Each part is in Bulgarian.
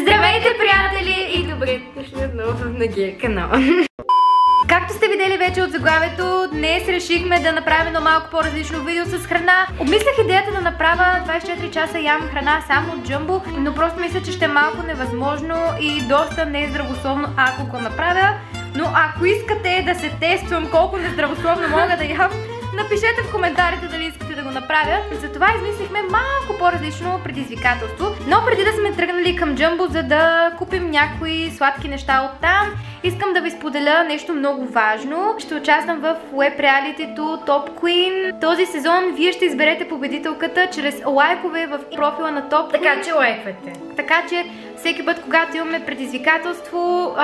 Здравейте, приятели и добре дошли отново в Нагия канала. Както сте видели вече от заглавието, днес решихме да направим едно малко по-различно видео с храна. Обмислях идеята да направя 24 часа ям храна само от джамбо, но просто мисля, че ще е малко невъзможно и доста нездравословно, ако го направя. Но ако искате да се тествам колко нездравословно мога да ям, Напишете в коментарите дали искате да го направя. Затова измислихме малко по-различно предизвикателство. Но преди да сме тръгнали към Джамбо, за да купим някои сладки неща от там, искам да ви споделя нещо много важно. Ще участвам в веб реалитито Top Queen. Този сезон вие ще изберете победителката чрез лайкове в профила на Top Queen. Така че лайквайте. Така че всеки път, когато имаме предизвикателство,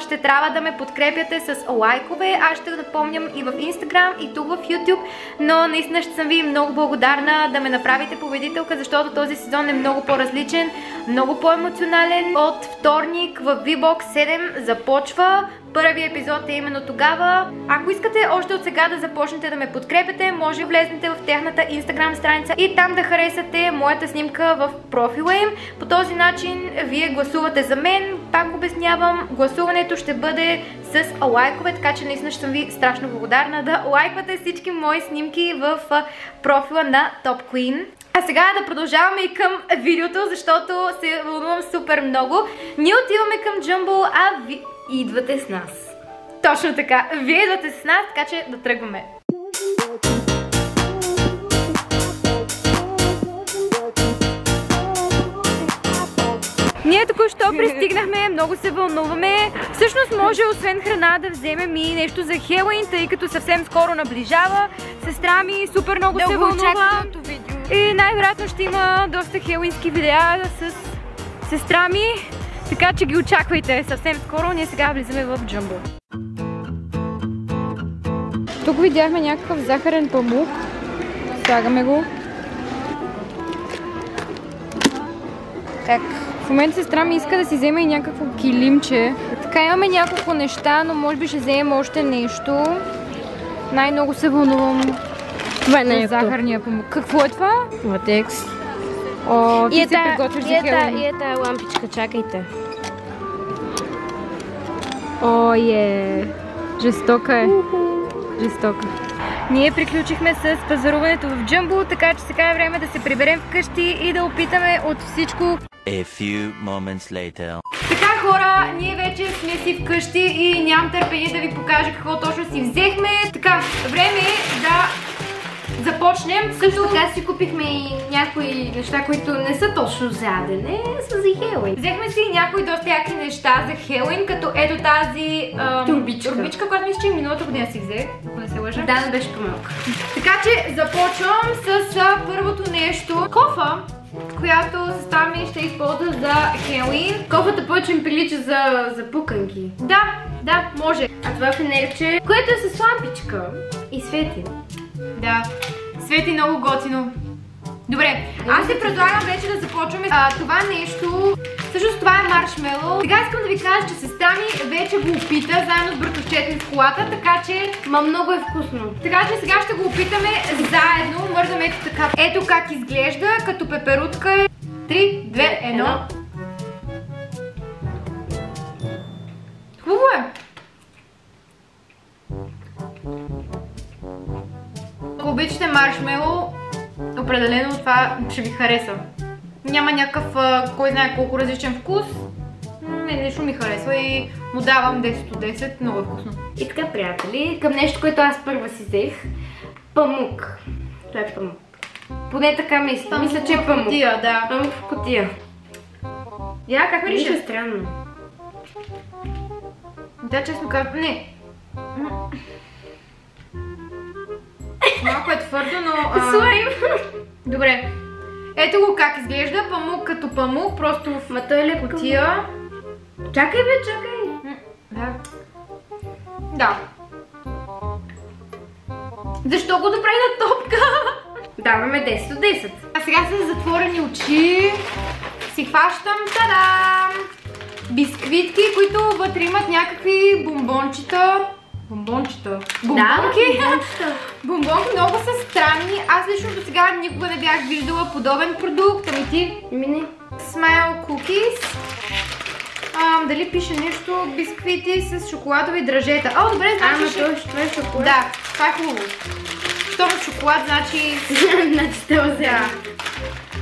ще трябва да ме подкрепяте с лайкове. Аз ще го напомням и в Instagram, и тук в YouTube. Но наистина ще съм ви много благодарна да ме направите победителка, защото този сезон е много по-различен, много по-емоционален. От вторник в VBOX 7 започва. Първият епизод е именно тогава. Ако искате още от сега да започнете да ме подкрепите, може влезнете в тяхната инстаграм страница и там да харесате моята снимка в профила им. По този начин вие гласувате за мен. Пак обяснявам, гласуването ще бъде с лайкове, така че наистина ще съм ви страшно благодарна да лайквате всички мои снимки в профила на Top Queen. А сега да продължаваме и към видеото, защото се вълнувам супер много. Ние отиваме към Джамбо, а ви идвате с нас. Точно така. Вие идвате с нас, така че да тръгваме. Ние току-що пристигнахме, много се вълнуваме. Всъщност може освен храна да вземем и нещо за Хелоин, тъй като съвсем скоро наближава. Сестра ми супер много се вълнува. И най-вероятно ще има доста хелоински видеа с сестра ми. Така че ги очаквайте съвсем скоро. Ние сега влизаме в джамбо. Тук видяхме някакъв захарен памук. Слагаме го. Так. В момента сестра ми иска да си вземе и някакво килимче. Така имаме няколко неща, но може би ще вземем още нещо. Най-много се вълнувам това е най захарния памук. Какво е това? Латекс. О, ти се приготвиш за Хелоуин. И е тая лампичка, чакайте. О, е. Жестока е. Жестока. Ние приключихме с пазаруването в Джамбо, така че сега е време да се приберем вкъщи и да опитаме от всичко. A few moments later. Така хора, ние вече сме си вкъщи и нямам търпение да ви покажа какво точно си взехме. Започнем. Също така си купихме и някои неща, които не са точно за ядене, са за Хелоуин. Взехме си някои доста яки неща за Хелоуин, като ето тази ам, турбичка. турбичка, която мисля, че и миналата година си взех, ако не се лъжа. Да, не беше по-малка. Така че започвам с първото нещо. Кофа, която сестра ми ще използва за Хелоуин. Кофата повече ми прилича за, за пуканки. Да, да, може. А това е фенерче, което е с лампичка и свети. Да, свети много готино. Добре, аз ви предлагам вече да започваме а, това нещо. Всъщност това е маршмело. Сега искам да ви кажа, че сестра ми вече го опита заедно с братовчет в колата, така че... Ма много е вкусно. Така че сега ще го опитаме заедно. Мърдаме ето така. Ето как изглежда, като пеперутка е. 3, 2, 1. Хубаво е. Маршмело, определено това ще ви хареса. Няма някакъв, кой знае колко различен вкус. Не, нещо ми харесва и му давам 10 от 10. Много е вкусно. И така, приятели, към нещо, което аз първа си взех. Памук. Това е памук. Поне така мисля. Мисля, че е памук. Котия, да. Памук в котия. Я, как мириш? е странно. Да, честно казвам, не. Малко е твърдо, но... а, Слайм. Добре. Ето го как изглежда. Памук като памук, просто в Ма той е котия. Чакай бе, чакай. Да. Да. Защо го направи на топка? Даваме 10 от 10. А сега с затворени очи си хващам, тадам! Бисквитки, които вътре имат някакви бомбончета. Бомбончета. Бомбонки. Да, Бомбонки много са странни. Аз лично до сега никога не бях виждала подобен продукт. Ами ти? Мини. Smile Cookies. дали пише нещо бисквити с шоколадови дръжета. О, добре, Ама значи ще... то, това е шоколад. Да, това е хубаво. Щом е шоколад, значи... значи озера.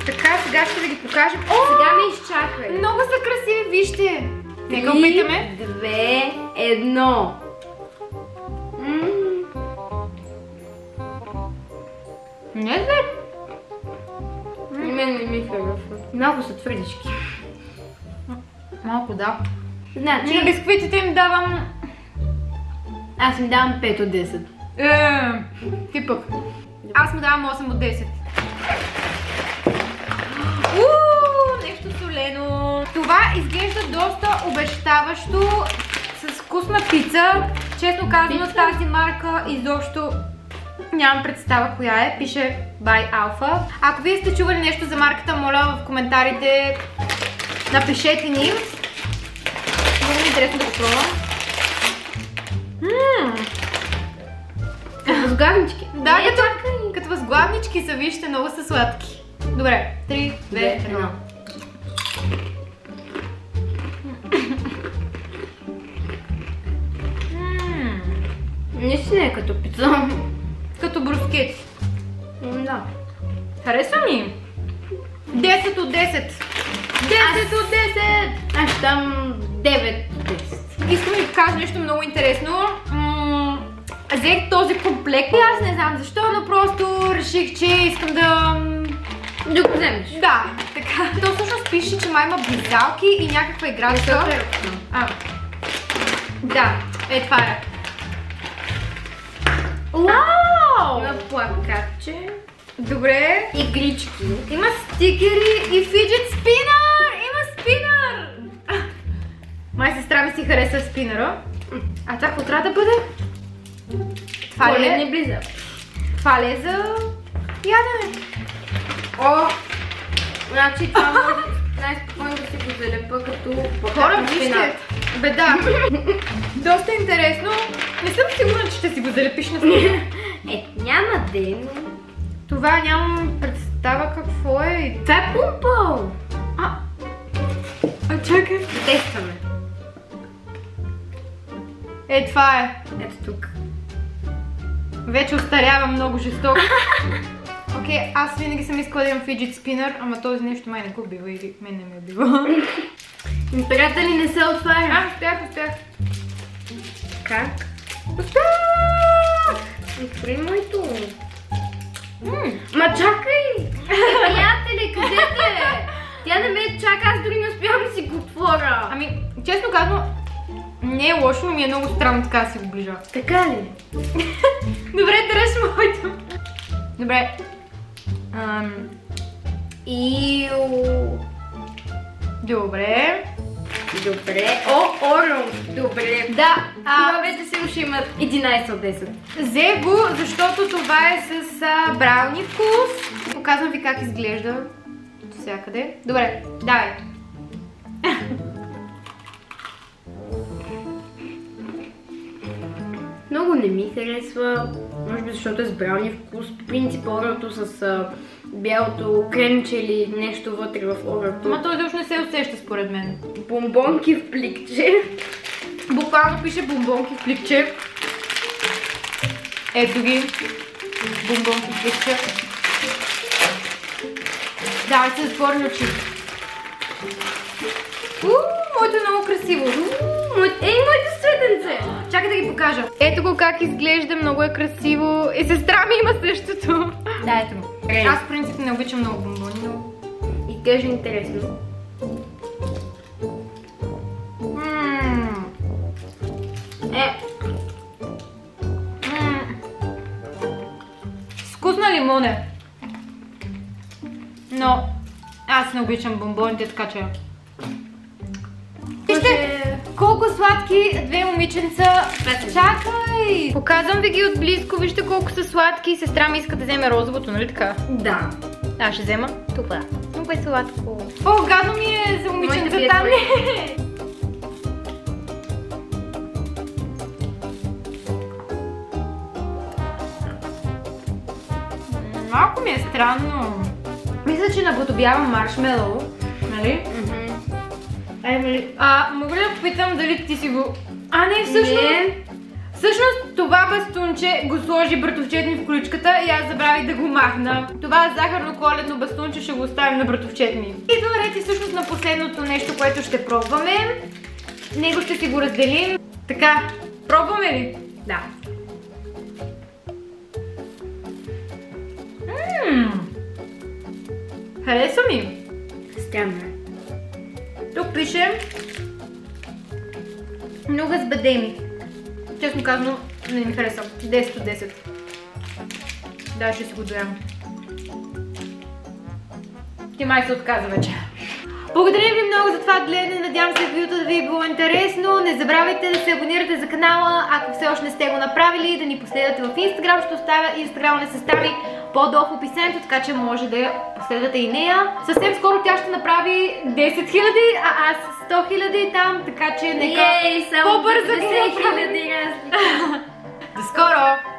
Така, сега ще ви ги покажем. О, Сега ме изчаквай. много са красиви, вижте. Нека Три, опитаме. Две, едно. Не, не. И мен не ми харесва. Малко са твърдички. Малко да. На Значи, бисквитите им давам... аз им давам 5 от 10. Е, ти пък. Аз му давам 8 от 10. Уу, нещо солено. Това изглежда доста обещаващо с вкусна пица. Честно казано, тази марка изобщо нямам представа коя е. Пише By Alpha. Ако вие сте чували нещо за марката, моля в коментарите напишете ни. Много ми е интересно да го пробвам. Ммм, Възглавнички. да, Не, като, чакай. като възглавнички са, вижте, много са сладки. Добре, 3, 2, 1. Наистина е като пица. Като брускети. Да. Харесва ми. 10 от 10. 10 от 10. Аз дам 9 от 10. Искам да ви кажа нещо много интересно. М, Взех този комплект и аз не знам защо, но просто реших, че искам да... Да го вземеш. Да, така. То всъщност пише, че май има близалки и някаква играчка. А. Да, е това е. Вау! Има плакатче. Добре. Игрички. Има стикери и фиджет спинър! Има спинър! Май сестра ми си харесва спинъра. А това какво трябва да бъде? Това ли е? близа. Това ли е за ядене? О! Значи това може най-спокойно да си го залепа като Хора, вижте! Беда! Доста интересно. Не съм сигурна, че ще си го залепиш на стена. Е, няма ден. Това нямам представа какво е. Това е пумпъл. А, а чакай. Да тестваме. Е, това е. Ето тук. Вече остарява много жестоко. Окей, аз винаги съм искала да имам фиджит спинър, ама този нещо май не го бива или мен не ме бива. Приятели не се отваря. А, успях, успях. Как? Успях! Открой моето. М, Ма чакай! Е, Приятели, къде сте? Тя не ме чака, аз дори не успявам да си го отворя. Ами, честно казано, не е лошо, ми е много странно така да си го ближа. Така ли? Добре, треш моето. Добре. Ам, Иу. добре. Добре. О, Оро. Добре. Да, Това а, вече сигурно ще имат 11 от 10. Взе го, защото това е с а, брауни вкус. Показвам ви как изглежда от всякъде. Добре, давай. Много не ми харесва. Може би защото е с брауни вкус. По принцип орото с а, бялото кремче или нещо вътре в орото. Ама той изобщо не се усеща според мен. Бомбонки в пликче. Буквално пише бомбонки в пликче. Ето ги. Бомбонки в пликче. Давай се затворни очи. Уу, моето е много красиво. Ей, моите светенце! Чакай да ги покажа. Ето го как изглежда, много е красиво. И сестра ми има същото. Да, ето го. Аз принцип не обичам много бомбони, но... Изглежда интересно. Ммм. Е, Вкусна лимон е. Но аз не обичам бомбоните, така че... Вижте колко сладки две момиченца. Чакай! Показвам ви ги отблизко, вижте колко са сладки. Сестра ми иска да вземе розовото, нали така? да. Аз ще взема това. Много е сладко. О, гадно ми е за момиченцата. Малко ми е странно. Мисля, че наподобявам маршмелоу, нали? Ай, нали? А, мога ли да попитам дали ти си го... А, не, всъщност... Не. Всъщност това бастунче го сложи братовчет ми в ключката и аз забравих да го махна. Това захарно коледно бастунче ще го оставим на братовчет ми. Идва ред и всъщност на последното нещо, което ще пробваме. Него ще си го разделим. Така, пробваме ли? Да. Ммм. Хареса ми. Странно е. Тук пише много с бедеми. Честно казано, не ми хареса. 10 от 10. Да, ще си го доям. Ти май се отказа вече. Благодаря ви много за това гледане. Надявам се видеото да ви е било интересно. Не забравяйте да се абонирате за канала, ако все още не сте го направили, да ни последвате в Instagram. Ще оставя Instagram не състави по-долу в описанието, така че може да я последвате и нея. Съвсем скоро тя ще направи 10 000, а аз 100 000 там, така че нека по-бързо 50 ги направим. хиляди разлика. До скоро!